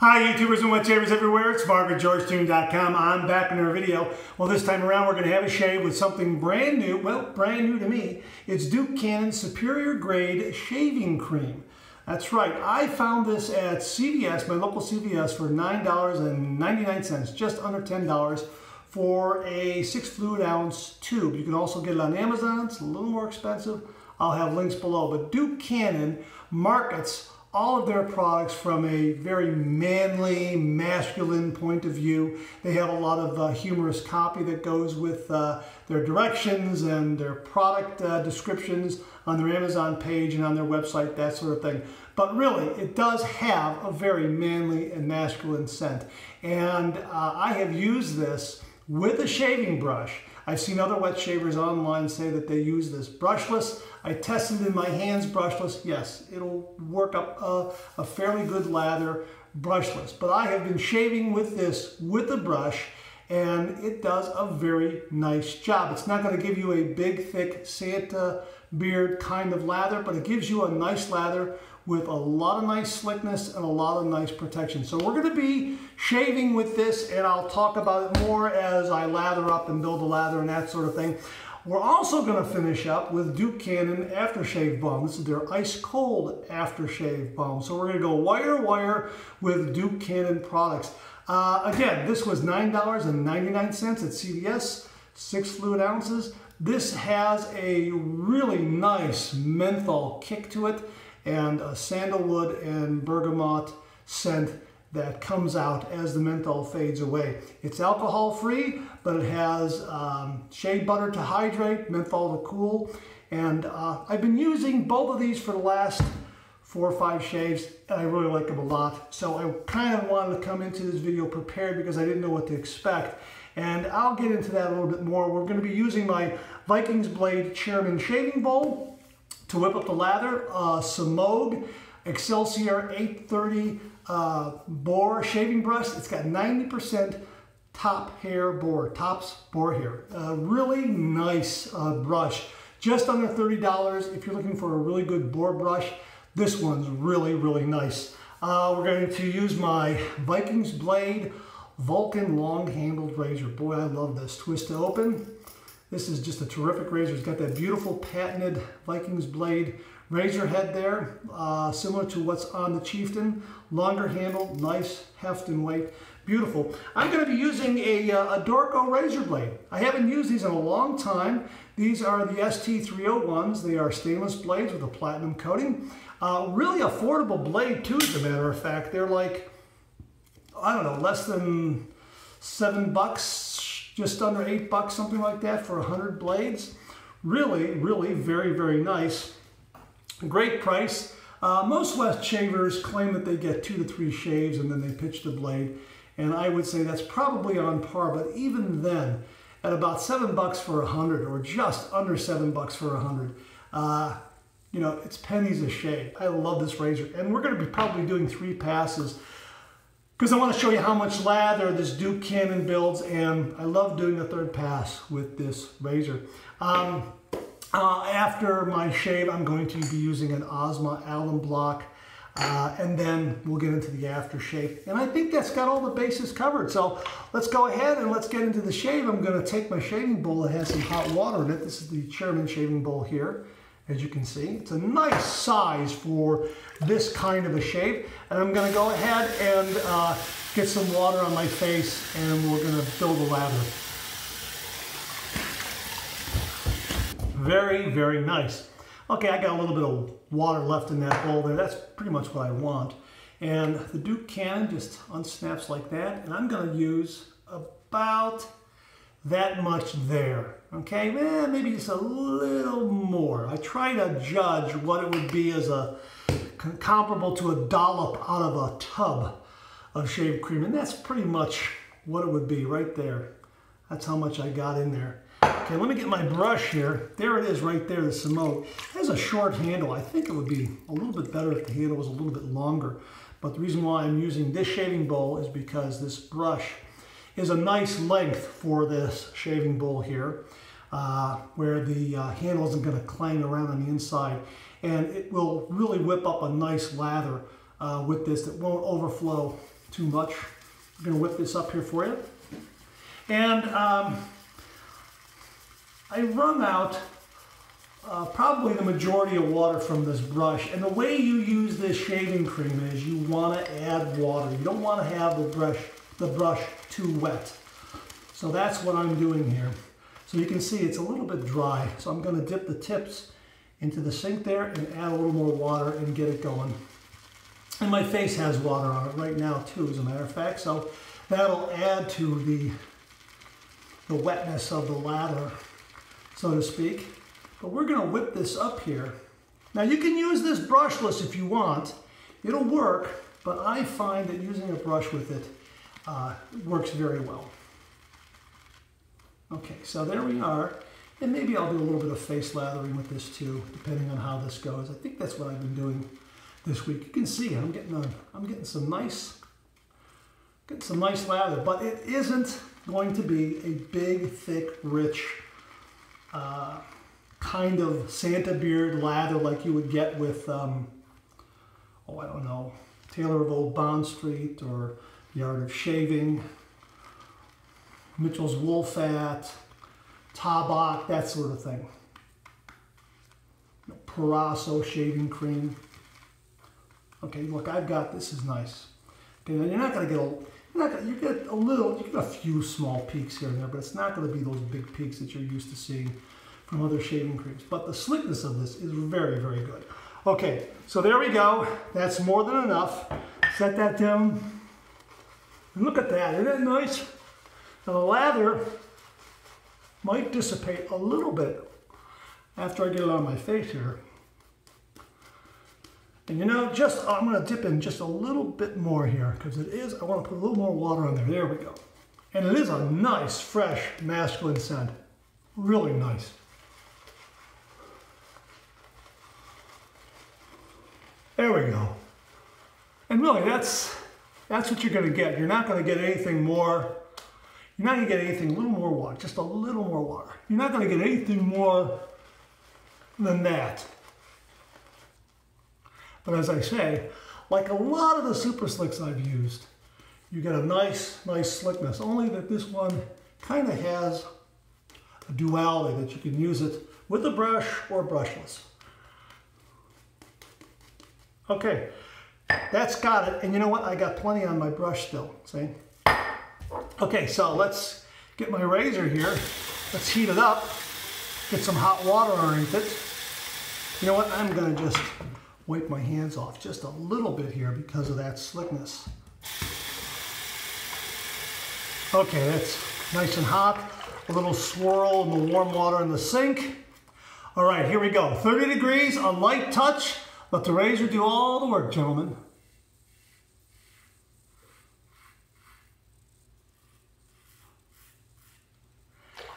Hi YouTubers and wet everywhere, it's GeorgeToon.com. I'm back in our video. Well this time around we're going to have a shave with something brand new, well brand new to me. It's Duke Cannon Superior Grade Shaving Cream. That's right, I found this at CVS, my local CVS for $9.99, just under $10 for a six fluid ounce tube. You can also get it on Amazon, it's a little more expensive. I'll have links below, but Duke Cannon markets all of their products from a very manly, masculine point of view. They have a lot of uh, humorous copy that goes with uh, their directions and their product uh, descriptions on their Amazon page and on their website, that sort of thing. But really, it does have a very manly and masculine scent. And uh, I have used this with a shaving brush. I've seen other wet shavers online say that they use this brushless. I tested in my hands brushless. Yes, it'll work up a, a fairly good lather brushless. But I have been shaving with this with a brush and it does a very nice job. It's not going to give you a big, thick Santa beard kind of lather, but it gives you a nice lather with a lot of nice slickness and a lot of nice protection. So we're gonna be shaving with this and I'll talk about it more as I lather up and build a lather and that sort of thing. We're also gonna finish up with Duke Cannon Aftershave Balm. This is their ice cold aftershave balm. So we're gonna go wire wire with Duke Cannon products. Uh, again, this was $9.99 at CVS, six fluid ounces. This has a really nice menthol kick to it and a sandalwood and bergamot scent that comes out as the menthol fades away. It's alcohol free, but it has um, shea butter to hydrate, menthol to cool, and uh, I've been using both of these for the last four or five shaves, and I really like them a lot. So I kind of wanted to come into this video prepared because I didn't know what to expect. And I'll get into that a little bit more. We're going to be using my Vikings Blade Chairman Shaving Bowl. To whip up the lather, uh, Semogue Excelsior 830 uh, boar shaving brush. It's got 90% top hair boar, tops boar hair. Uh, really nice uh, brush. Just under $30 if you're looking for a really good boar brush. This one's really, really nice. Uh, we're going to use my Vikings Blade Vulcan long-handled razor. Boy, I love this. Twist to open. This is just a terrific razor. It's got that beautiful patented Vikings blade razor head there, uh, similar to what's on the Chieftain. Longer handle, nice heft and weight. Beautiful. I'm going to be using a, uh, a Dorco razor blade. I haven't used these in a long time. These are the ST301s. They are stainless blades with a platinum coating. Uh, really affordable blade too, as a matter of fact. They're like, I don't know, less than seven bucks, just under eight bucks, something like that for a 100 blades. Really, really very, very nice. Great price. Uh, most wet shavers claim that they get two to three shaves and then they pitch the blade. And I would say that's probably on par, but even then, at about seven bucks for a hundred or just under seven bucks for a hundred, uh, you know, it's pennies a shave. I love this razor. And we're gonna be probably doing three passes because I want to show you how much lather this Duke Cannon builds and I love doing the third pass with this razor. Um, uh, after my shave, I'm going to be using an Osma alum block uh, and then we'll get into the aftershave. And I think that's got all the bases covered. So let's go ahead and let's get into the shave. I'm going to take my shaving bowl that has some hot water in it. This is the Chairman shaving bowl here as you can see. It's a nice size for this kind of a shave. And I'm gonna go ahead and uh, get some water on my face and we're gonna build a lather. Very, very nice. Okay, I got a little bit of water left in that bowl there. That's pretty much what I want. And the Duke Cannon just unsnaps like that. And I'm gonna use about that much there. Okay, eh, maybe just a little more. I try to judge what it would be as a comparable to a dollop out of a tub of shaved cream. And that's pretty much what it would be right there. That's how much I got in there. Okay, let me get my brush here. There it is right there, the Semogue. It has a short handle. I think it would be a little bit better if the handle was a little bit longer. But the reason why I'm using this shaving bowl is because this brush is a nice length for this shaving bowl here, uh, where the uh, handle isn't going to clang around on the inside. And it will really whip up a nice lather uh, with this that won't overflow too much. I'm gonna whip this up here for you. And um, I run out uh, probably the majority of water from this brush. And the way you use this shaving cream is you want to add water. You don't want to have the brush, the brush too wet. So that's what I'm doing here. So you can see it's a little bit dry. So I'm going to dip the tips into the sink there and add a little more water and get it going. And my face has water on it right now too, as a matter of fact. So that'll add to the, the wetness of the lather, so to speak. But we're going to whip this up here. Now you can use this brushless if you want. It'll work, but I find that using a brush with it uh, works very well. Okay, so there we are. And maybe I'll do a little bit of face lathering with this too, depending on how this goes. I think that's what I've been doing this week. You can see I'm getting a, I'm getting some nice, getting some nice lather, but it isn't going to be a big, thick, rich uh, kind of Santa beard lather like you would get with, um, oh, I don't know, Taylor of Old Bond Street or The Art of Shaving, Mitchell's Wool Fat, Tabac, that sort of thing. Proraso shaving cream. Okay, look, I've got, this is nice. Okay, now you're not gonna get a, not you get a little, you get a few small peaks here and there, but it's not gonna be those big peaks that you're used to seeing from other shaving creams. But the slickness of this is very, very good. Okay, so there we go. That's more than enough. Set that down. And look at that, isn't that nice? Now the lather might dissipate a little bit after I get it on my face here. And you know, just I'm gonna dip in just a little bit more here because it is, I wanna put a little more water on there. There we go. And it is a nice, fresh, masculine scent. Really nice. There we go. And really, that's, that's what you're gonna get. You're not gonna get anything more, you're not gonna get anything, a little more water, just a little more water. You're not gonna get anything more than that. But as I say, like a lot of the super slicks I've used, you get a nice, nice slickness, only that this one kind of has a duality that you can use it with a brush or brushless. Okay, that's got it. And you know what? I got plenty on my brush still, see? Okay, so let's get my razor here. Let's heat it up. Get some hot water underneath it. You know what? I'm gonna just wipe my hands off just a little bit here because of that slickness. Okay, that's nice and hot. A little swirl in the warm water in the sink. All right, here we go. 30 degrees, a light touch. Let the razor do all the work, gentlemen.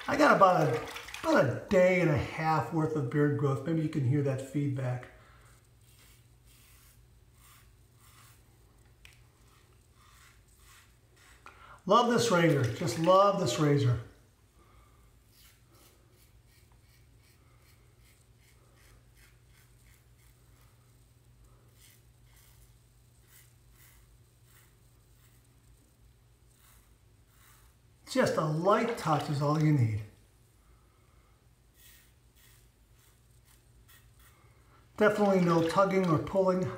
I got about a, about a day and a half worth of beard growth. Maybe you can hear that feedback. Love this razor. Just love this razor. Just a light touch is all you need. Definitely no tugging or pulling.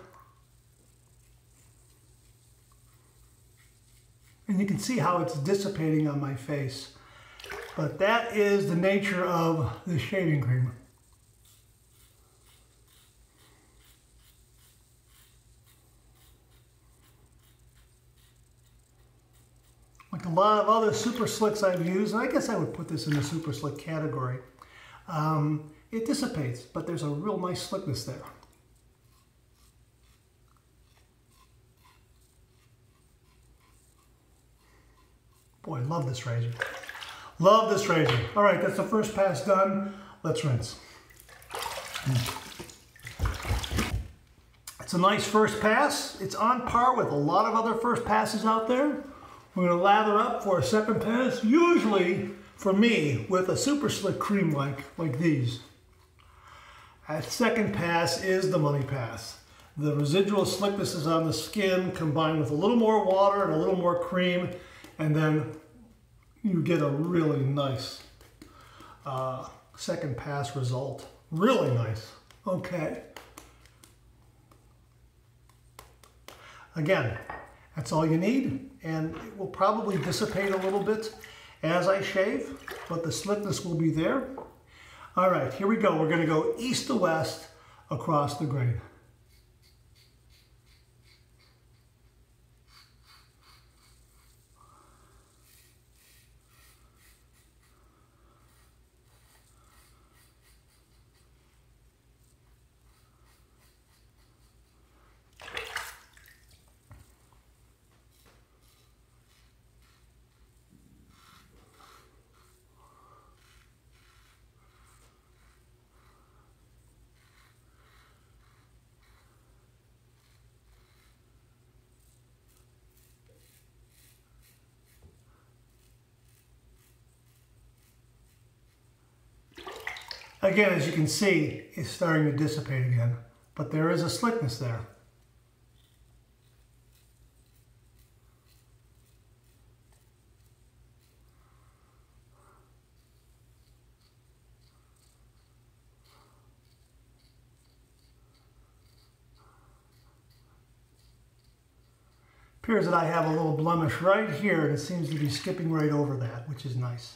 And you can see how it's dissipating on my face. But that is the nature of the shaving cream. Like a lot of other super slicks I've used, and I guess I would put this in the super slick category, um, it dissipates, but there's a real nice slickness there. Boy, love this razor. Love this razor. All right, that's the first pass done. Let's rinse. Hmm. It's a nice first pass. It's on par with a lot of other first passes out there. We're gonna lather up for a second pass, usually for me with a super slick cream like, like these. That second pass is the money pass. The residual slickness is on the skin combined with a little more water and a little more cream and then you get a really nice uh, second pass result. Really nice. Okay. Again, that's all you need and it will probably dissipate a little bit as I shave, but the slickness will be there. All right, here we go. We're gonna go east to west across the grain. Again, as you can see, it's starting to dissipate again, but there is a slickness there. appears that I have a little blemish right here and it seems to be skipping right over that, which is nice.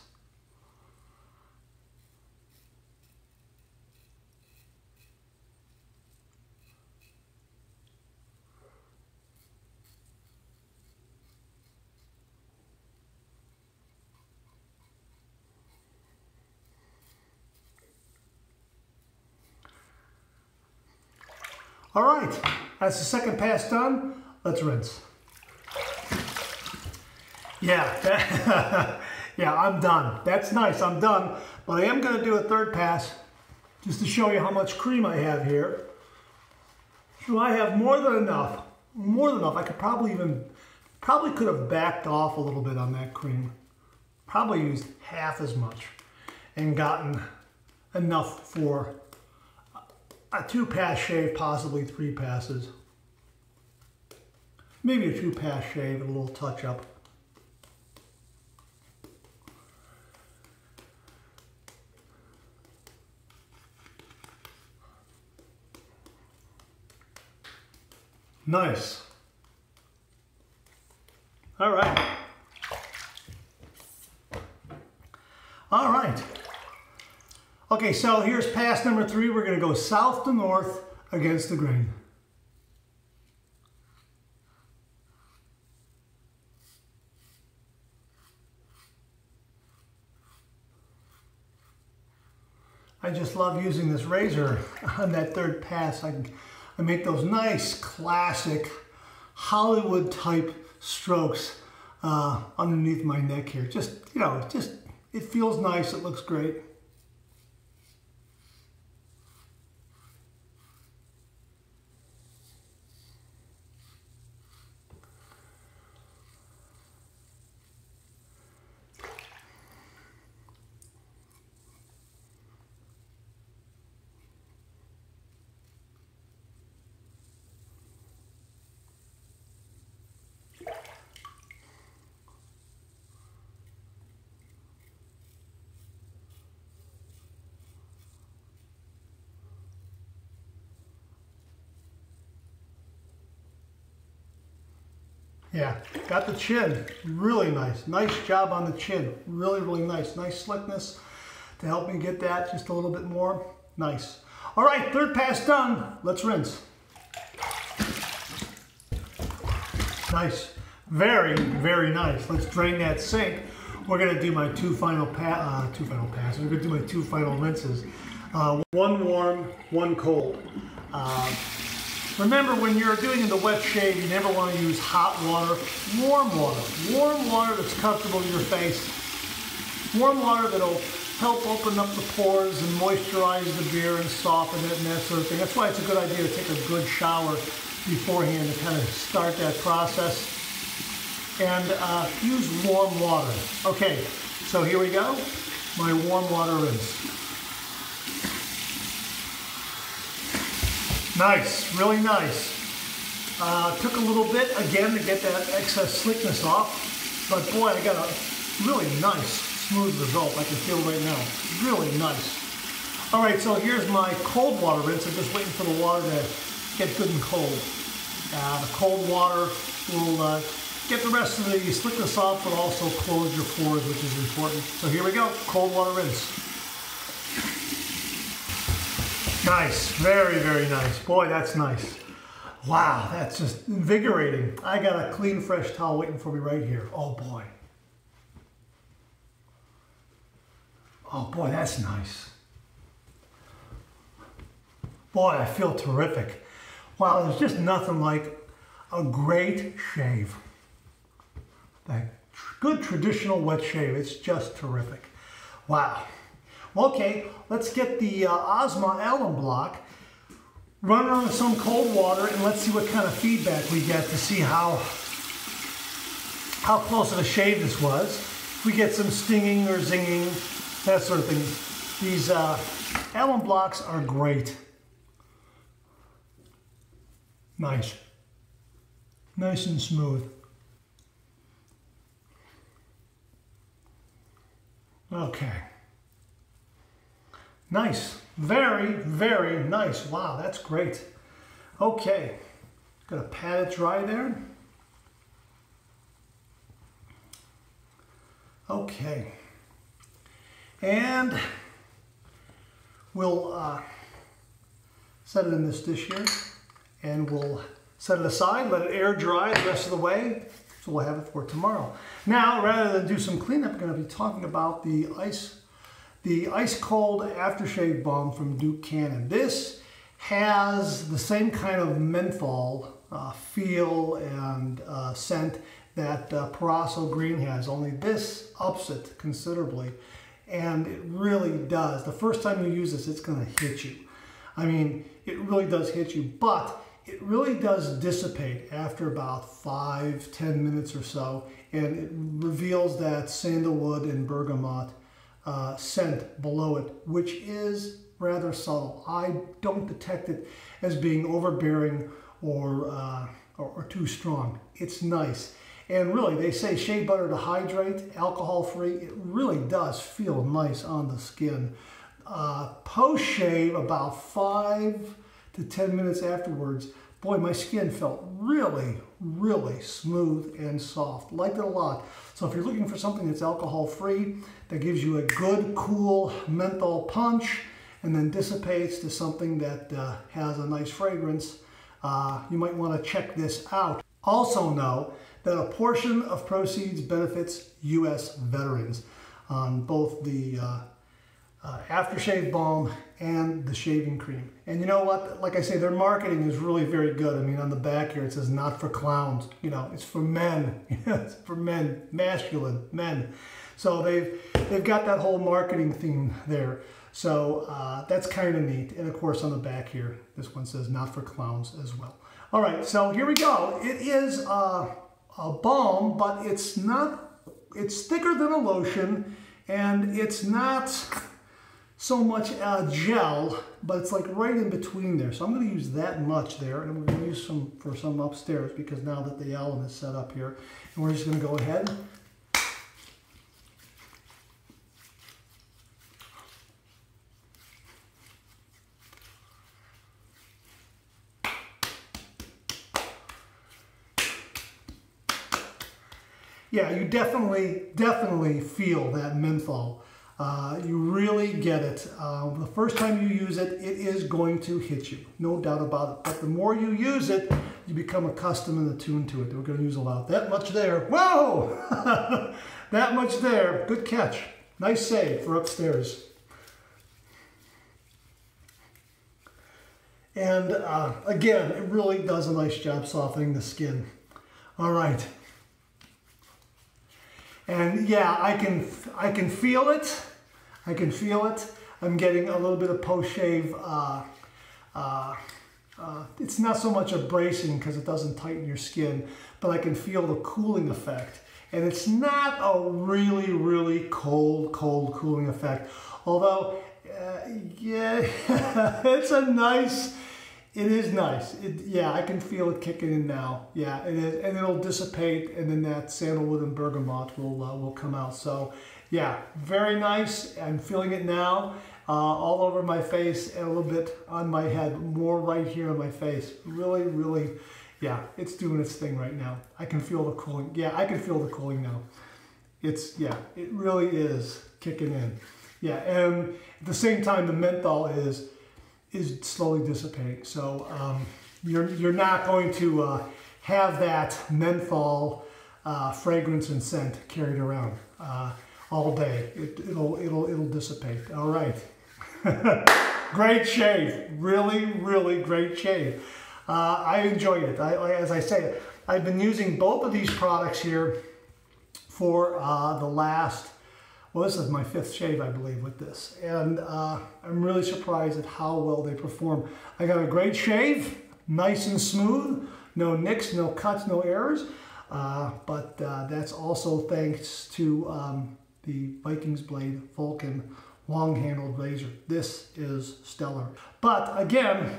All right, that's the second pass done. Let's rinse. Yeah, yeah, I'm done. That's nice, I'm done. But I am gonna do a third pass just to show you how much cream I have here. So I have more than enough, more than enough. I could probably even, probably could have backed off a little bit on that cream. Probably used half as much and gotten enough for a two pass shave, possibly three passes. Maybe a two pass shave, and a little touch up. Nice. All right. All right. Okay, so here's pass number three. We're going to go south to north against the grain. I just love using this razor on that third pass. I, I make those nice, classic, Hollywood type strokes uh, underneath my neck here. Just, you know, just, it feels nice. It looks great. Yeah, got the chin, really nice. Nice job on the chin, really, really nice. Nice slickness to help me get that just a little bit more. Nice. All right, third pass done. Let's rinse. Nice, very, very nice. Let's drain that sink. We're gonna do my two final pa uh, two final passes. We're gonna do my two final rinses. Uh, one warm, one cold. Uh, Remember, when you're doing the wet shave, you never want to use hot water. Warm water. Warm water that's comfortable to your face. Warm water that'll help open up the pores and moisturize the beer and soften it and that sort of thing. That's why it's a good idea to take a good shower beforehand to kind of start that process. And uh, use warm water. Okay, so here we go. My warm water rinse. Nice, really nice. Uh, took a little bit, again, to get that excess slickness off. But boy, I got a really nice, smooth result. I can feel right now. Really nice. All right, so here's my cold water rinse. I'm just waiting for the water to get good and cold. Uh, the cold water will uh, get the rest of the slickness off, but also close your pores, which is important. So here we go, cold water rinse. Nice, very, very nice. Boy, that's nice. Wow, that's just invigorating. I got a clean, fresh towel waiting for me right here. Oh boy. Oh boy, that's nice. Boy, I feel terrific. Wow, there's just nothing like a great shave. That good traditional wet shave. It's just terrific. Wow. Okay, let's get the uh, Osma alum block, run it on some cold water, and let's see what kind of feedback we get to see how, how close of a shave this was. We get some stinging or zinging, that sort of thing. These uh, alum blocks are great. Nice. Nice and smooth. Okay. Nice. Very, very nice. Wow, that's great. Okay. Gonna pat it dry there. Okay. And we'll uh, set it in this dish here and we'll set it aside, let it air dry the rest of the way. So we'll have it for tomorrow. Now, rather than do some cleanup, I'm to be talking about the ice, the ice cold aftershave balm from Duke Cannon. This has the same kind of menthol uh, feel and uh, scent that uh, Proraso Green has, only this ups it considerably. And it really does. The first time you use this, it's going to hit you. I mean, it really does hit you, but it really does dissipate after about five, ten minutes or so, and it reveals that sandalwood and bergamot uh, scent below it, which is rather subtle. I don't detect it as being overbearing or, uh, or, or, too strong. It's nice. And really, they say shea butter to hydrate, alcohol-free. It really does feel nice on the skin. Uh, Post-shave, about five to 10 minutes afterwards, boy, my skin felt really, really smooth and soft. Liked it a lot. So if you're looking for something that's alcohol-free, that gives you a good, cool menthol punch, and then dissipates to something that uh, has a nice fragrance, uh, you might want to check this out. Also know that a portion of proceeds benefits U.S. veterans on both the uh, uh, aftershave balm and the shaving cream. And you know what? Like I say, their marketing is really very good. I mean, on the back here it says not for clowns. You know, it's for men. it's for men, masculine men. So they've they've got that whole marketing theme there. So uh, that's kind of neat. And of course, on the back here, this one says not for clowns as well. All right, so here we go. It is a, a balm, but it's not. It's thicker than a lotion, and it's not so much uh, gel, but it's like right in between there. So I'm going to use that much there, and going to use some for some upstairs because now that the alum is set up here, and we're just going to go ahead. Yeah, you definitely, definitely feel that menthol. Uh, you really get it. Uh, the first time you use it, it is going to hit you, no doubt about it. But the more you use it, you become accustomed and attuned to it. We're going to use a lot. That much there. Whoa! that much there. Good catch. Nice save for upstairs. And uh, again, it really does a nice job softening the skin. All right. And yeah, I can, I can feel it. I can feel it. I'm getting a little bit of post-shave. Uh, uh, uh, it's not so much a bracing because it doesn't tighten your skin, but I can feel the cooling effect. And it's not a really, really cold, cold cooling effect. Although, uh, yeah, it's a nice, It is nice. It, yeah, I can feel it kicking in now. Yeah, it is, and it'll dissipate, and then that sandalwood and bergamot will uh, will come out. So, yeah, very nice. I'm feeling it now, uh, all over my face and a little bit on my head, more right here on my face. Really, really, yeah, it's doing its thing right now. I can feel the cooling. Yeah, I can feel the cooling now. It's yeah, it really is kicking in. Yeah, and at the same time, the menthol is is slowly dissipating. So um, you're you're not going to uh, have that menthol uh, fragrance and scent carried around uh, all day. It, it'll it'll it'll dissipate. All right. great shave, really, really great shave. Uh, I enjoyed it. I, as I say, I've been using both of these products here for uh, the last well, this is my fifth shave, I believe, with this. And uh, I'm really surprised at how well they perform. I got a great shave, nice and smooth, no nicks, no cuts, no errors. Uh, but uh, that's also thanks to um, the Vikings Blade Vulcan long-handled razor. This is stellar. But again,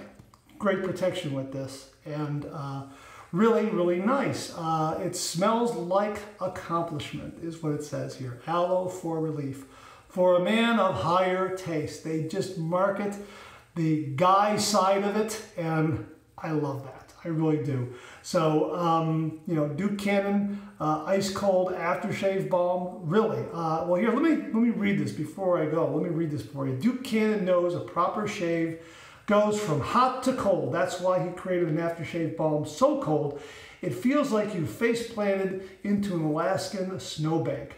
great protection with this. And uh, really, really nice. Uh, it smells like accomplishment, is what it says here. Aloe for relief. For a man of higher taste. They just market the guy side of it, and I love that. I really do. So, um, you know, Duke Cannon uh, Ice Cold Aftershave Balm, really. Uh, well, here, let me, let me read this before I go. Let me read this for you. Duke Cannon knows a proper shave goes from hot to cold. That's why he created an aftershave balm so cold, it feels like you face planted into an Alaskan snowbank.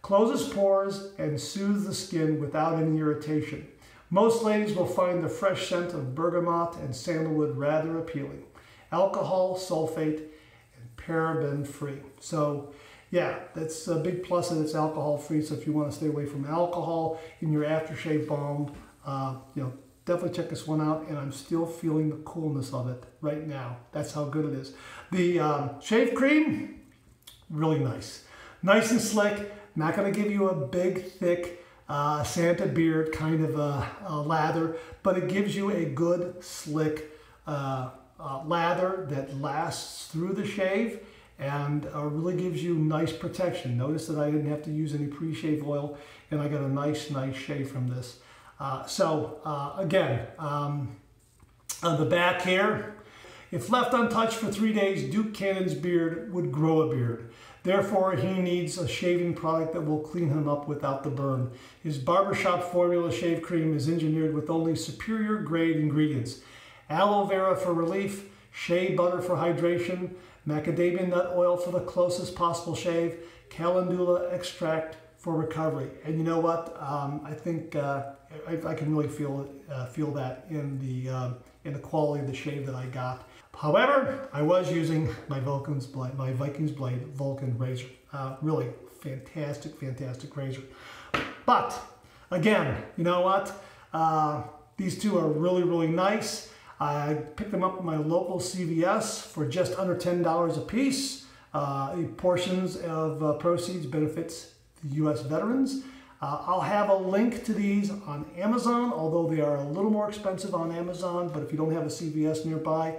Closes pores and soothes the skin without any irritation. Most ladies will find the fresh scent of bergamot and sandalwood rather appealing. Alcohol, sulfate, and paraben free. So yeah, that's a big plus that it's alcohol free. So if you want to stay away from alcohol in your aftershave balm, uh, you know, definitely check this one out and I'm still feeling the coolness of it right now. That's how good it is. The um, shave cream, really nice. Nice and slick, not gonna give you a big, thick uh, Santa beard kind of a, a, lather, but it gives you a good, slick uh, uh, lather that lasts through the shave and uh, really gives you nice protection. Notice that I didn't have to use any pre-shave oil and I got a nice, nice shave from this. Uh, so uh, again, um, on the back here, if left untouched for three days, Duke Cannon's beard would grow a beard. Therefore, he needs a shaving product that will clean him up without the burn. His barbershop formula shave cream is engineered with only superior grade ingredients. Aloe vera for relief, shea butter for hydration, macadamia nut oil for the closest possible shave, calendula extract for recovery. And you know what? Um, I think uh, I, I, can really feel uh, feel that in the um, in the quality of the shave that I got. However, I was using my Vulcan's blade, my Vikings blade Vulcan razor. Uh, really fantastic, fantastic razor. But again, you know what? Uh, these two are really, really nice. I picked them up at my local CVS for just under $10 a piece. Uh, portions of uh, proceeds benefits the U.S. veterans. Uh, I'll have a link to these on Amazon, although they are a little more expensive on Amazon, but if you don't have a CVS nearby,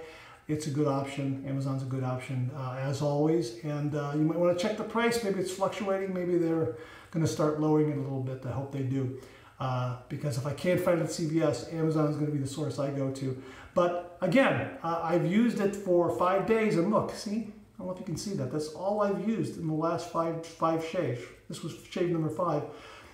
it's a good option. Amazon's a good option uh, as always. And uh, you might want to check the price. Maybe it's fluctuating. Maybe they're going to start lowering it a little bit. I hope they do. Uh, because if I can't find it at CVS, Amazon is going to be the source I go to. But again, uh, I've used it for five days and look, see, I don't know if you can see that. That's all I've used in the last five, five shaves. This was shave number five.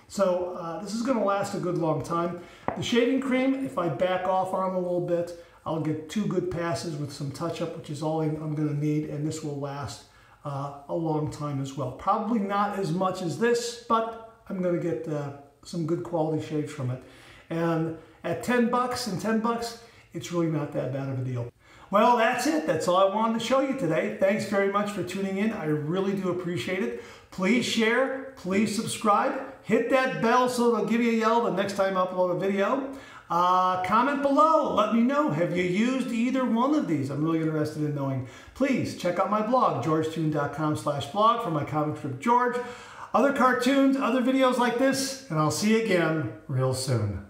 So uh, this is going to last a good long time. The shaving cream, if I back off on a little bit, I'll get two good passes with some touch-up, which is all I'm going to need, and this will last uh, a long time as well. Probably not as much as this, but I'm going to get uh, some good quality shaves from it. And at 10 bucks and 10 bucks, it's really not that bad of a deal. Well, that's it. That's all I wanted to show you today. Thanks very much for tuning in. I really do appreciate it. Please share, please subscribe, hit that bell so it'll give you a yell the next time I upload a video. Uh, comment below. Let me know. Have you used either one of these? I'm really interested in knowing. Please check out my blog, georgetoon.com slash blog for my comic strip George, other cartoons, other videos like this, and I'll see you again real soon.